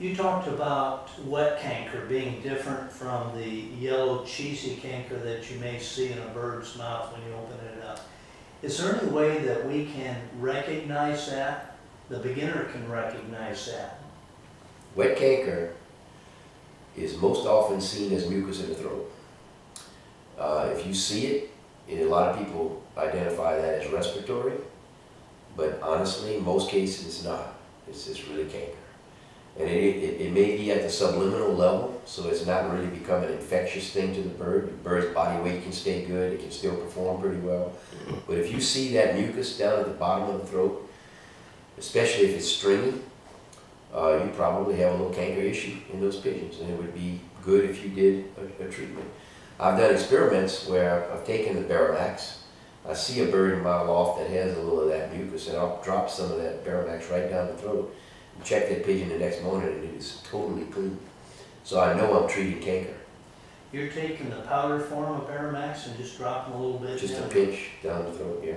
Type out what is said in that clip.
You talked about wet canker being different from the yellow cheesy canker that you may see in a bird's mouth when you open it up. Is there any way that we can recognize that? The beginner can recognize that. Wet canker is most often seen as mucus in the throat. Uh, if you see it, and a lot of people identify that as respiratory, but honestly, in most cases it's not. It's just really canker. And it, it, it may be at the subliminal level, so it's not really become an infectious thing to the bird. The bird's body weight can stay good, it can still perform pretty well. But if you see that mucus down at the bottom of the throat, especially if it's stringy, uh, you probably have a little canker issue in those pigeons, and it would be good if you did a, a treatment. I've done experiments where I've taken the Baramax, I see a bird in my loft that has a little of that mucus, and I'll drop some of that Baramax right down the throat, check that pigeon the next morning, and it is totally clean. So I know I'm treating canker, You're taking the powder form of Baramax and just dropping a little bit just a pinch down the throat, yeah.